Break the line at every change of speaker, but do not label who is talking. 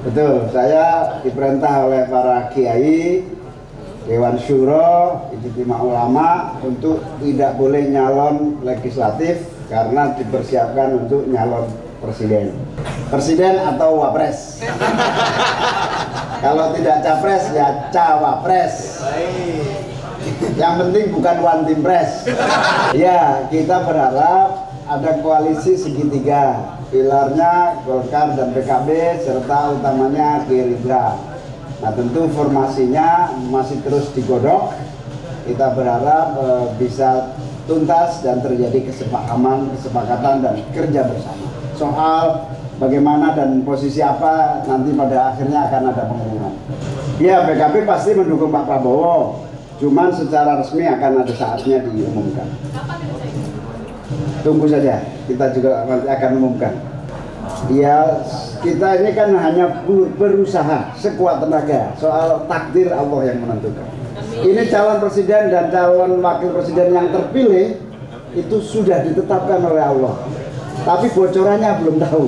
Betul, saya diperintah oleh para kiai, Dewan Syuro, Ijtima Ulama untuk tidak boleh nyalon legislatif karena dipersiapkan untuk nyalon presiden. Presiden atau wapres. Kalau tidak capres ya cawapres. Yang penting bukan one team press. Ya, kita berharap ada koalisi segitiga. Pilarnya Golkar dan PKB serta utamanya Gerindra. Nah, tentu formasinya masih terus digodok. Kita berharap eh, bisa tuntas dan terjadi kesepahaman, kesepakatan dan kerja bersama. Soal bagaimana dan posisi apa nanti pada akhirnya akan ada pengumuman. Ya, PKB pasti mendukung Pak Prabowo. Cuman secara resmi akan ada saatnya diumumkan. Tunggu saja, kita juga nanti akan umumkan. Ya, kita ini kan hanya berusaha sekuat tenaga. Soal takdir Allah yang menentukan. Ini calon presiden dan calon wakil presiden yang terpilih itu sudah ditetapkan oleh Allah. Tapi bocorannya belum tahu.